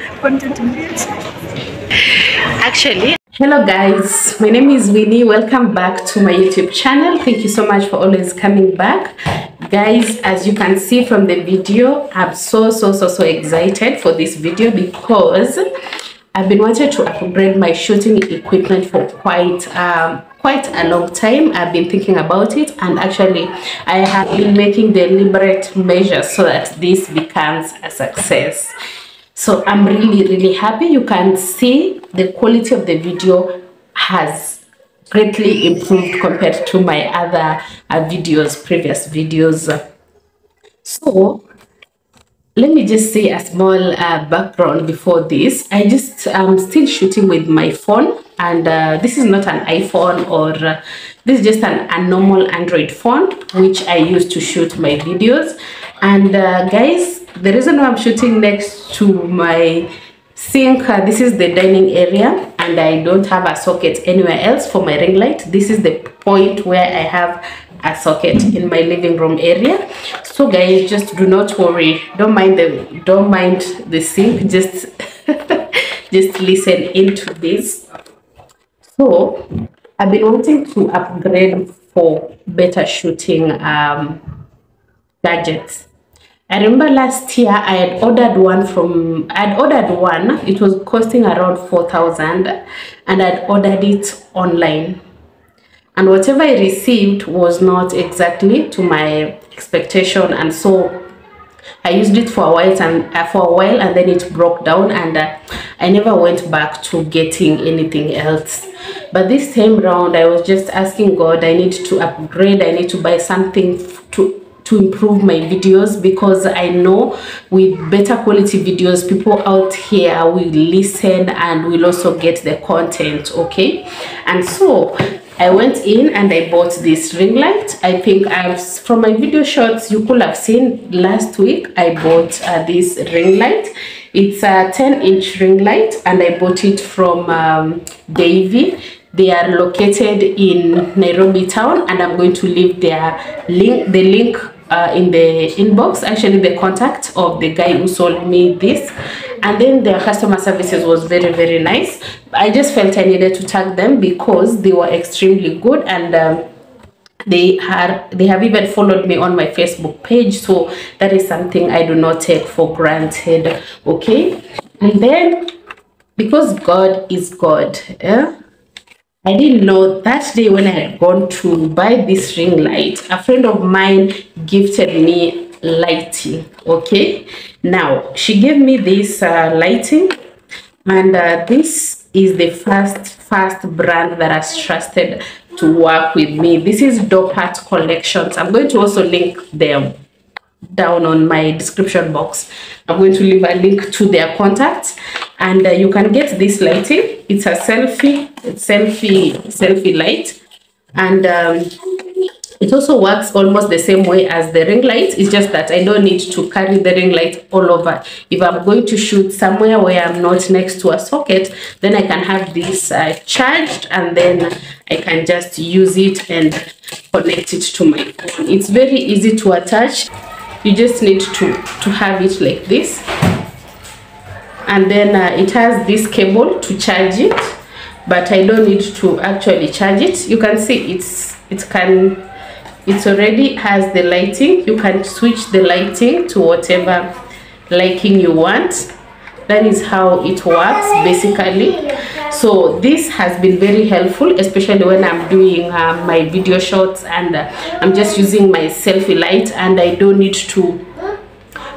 content creation. Actually, hello guys, my name is Winny. Welcome back to my YouTube channel. Thank you so much for always coming back. Guys, as you can see from the video, I'm so so so so excited for this video because I've been wanting to upgrade my shooting equipment for quite um quite a long time i've been thinking about it and actually i have been making deliberate measures so that this becomes a success so i'm really really happy you can see the quality of the video has greatly improved compared to my other uh, videos previous videos. So let me just say a small uh, background before this. I just am still shooting with my phone and uh, this is not an iphone or uh, this is just an, a normal android phone which i use to shoot my videos. And uh, guys the reason why i'm shooting next to my sink uh, this is the dining area and i don't have a socket anywhere else for my ring light. This is the point where i have a socket in my living room area. So guys just do not worry. Don't mind the don't mind the sink. Just just listen into this. So i've been wanting to upgrade for better shooting um gadgets I remember last year I had ordered one from I had ordered one. It was costing around 4000 and I'd ordered it online. And whatever I received was not exactly to my expectation. And so I used it for a while and uh, for a while and then it broke down and uh, I never went back to getting anything else. But this time round I was just asking God I need to upgrade. I need to buy something to to improve my videos because I know with better quality videos people out here will listen and will also get the content okay and so I went in and I bought this ring light. I think I've from my video shots you could have seen last week I bought uh, this ring light. It's a 10 inch ring light and I bought it from um, Daivy. They are located in Nairobi town and I'm going to leave their link the link uh, in the inbox actually the contact of the guy who sold me this. And then their customer services was very very nice. I just felt i needed to tag them because they were extremely good and um, they had they have even followed me on my facebook page. So that is something i do not take for granted okay? And then because god is god yeah I didn't know that day when I had gone to buy this ring light, a friend of mine gifted me lighting. Okay, now she gave me this uh, lighting, and uh, this is the first first brand that has trusted to work with me. This is Dorpat Collections. I'm going to also link them down on my description box. I'm going to leave a link to their contact and uh, you can get this lighting. It's a selfie, selfie, selfie light and um, it also works almost the same way as the ring light. It's just that I don't need to carry the ring light all over. If I'm going to shoot somewhere where I'm not next to a socket, then I can have this uh, charged and then I can just use it and connect it to my phone. It's very easy to attach you just need to to have it like this and then uh, it has this cable to charge it but i don't need to actually charge it you can see it's it can it already has the lighting. You can switch the lighting to whatever liking you want. That is how it works basically. So this has been very helpful especially when i'm doing uh, my video shots and uh, i'm just using my selfie light and i don't need to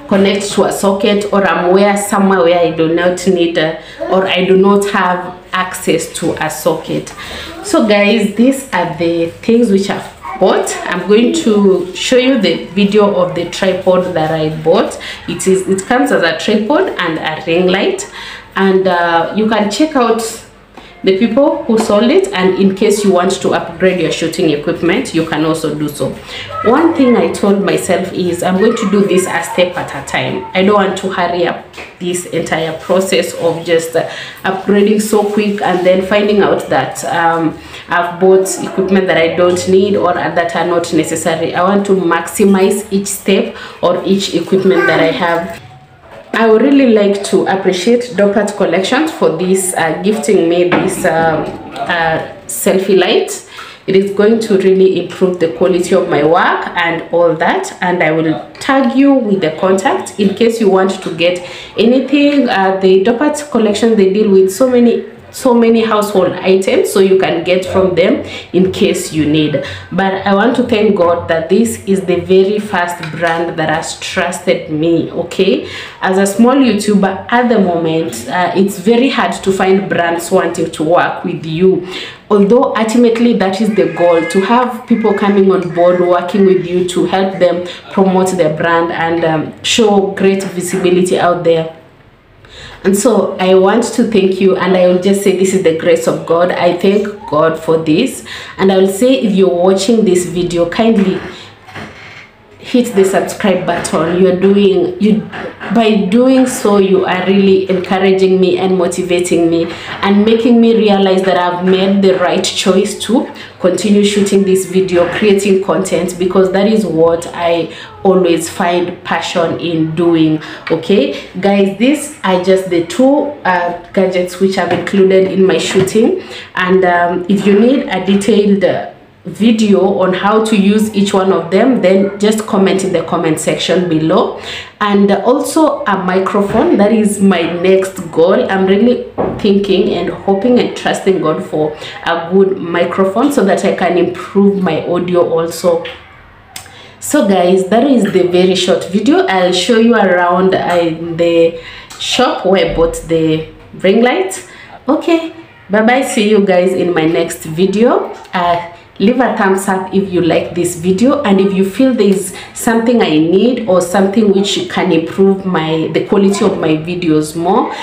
connect to a socket or i'm where somewhere where i do not need uh, or i do not have access to a socket. So guys these are the things which i've bought. I'm going to show you the video of the tripod that i bought. It is it comes as a tripod and a ring light. And uh, you can check out the people who sold it and in case you want to upgrade your shooting equipment you can also do so. One thing i told myself is i'm going to do this a step at a time. I don't want to hurry up this entire process of just uh, upgrading so quick and then finding out that um, i've bought equipment that i don't need or that are not necessary. I want to maximize each step or each equipment that i have I would really like to appreciate Dorpat Collections for this uh, gifting me this um, uh, selfie light. It is going to really improve the quality of my work and all that. And I will tag you with the contact in case you want to get anything. Uh, the Dorpat Collection, they deal with so many so many household items so you can get from them in case you need. But i want to thank god that this is the very first brand that has trusted me okay? As a small youtuber at the moment uh, it's very hard to find brands wanting to work with you. Although ultimately that is the goal to have people coming on board working with you to help them promote their brand and um, show great visibility out there and so I want to thank you, and I will just say this is the grace of God. I thank God for this. And I will say, if you're watching this video, kindly hit the subscribe button. You're doing you by doing so you are really encouraging me and motivating me and making me realize that i've made the right choice to continue shooting this video creating content because that is what i always find passion in doing okay? Guys these are just the two uh, gadgets which i've included in my shooting. And um, if you need a detailed uh, video on how to use each one of them then just comment in the comment section below. And also a microphone that is my next goal. I'm really thinking and hoping and trusting god for a good microphone so that i can improve my audio also. So guys that is the very short video. I'll show you around uh, the shop where i bought the ring light. Okay bye bye see you guys in my next video. Uh, leave a thumbs up if you like this video and if you feel there's something i need or something which can improve my the quality of my videos more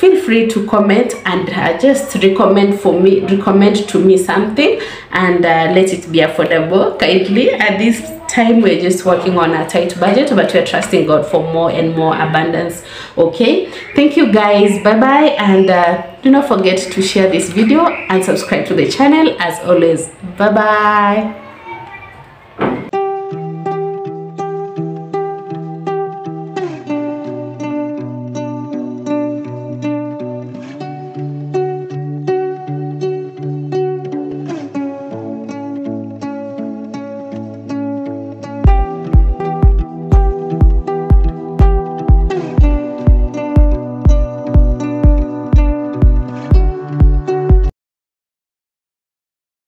feel free to comment and uh, just recommend for me recommend to me something and uh, let it be affordable. Kindly at this time we're just working on a tight budget but we're trusting god for more and more abundance okay? Thank you guys. Bye bye and uh, do not forget to share this video and subscribe to the channel. As always bye bye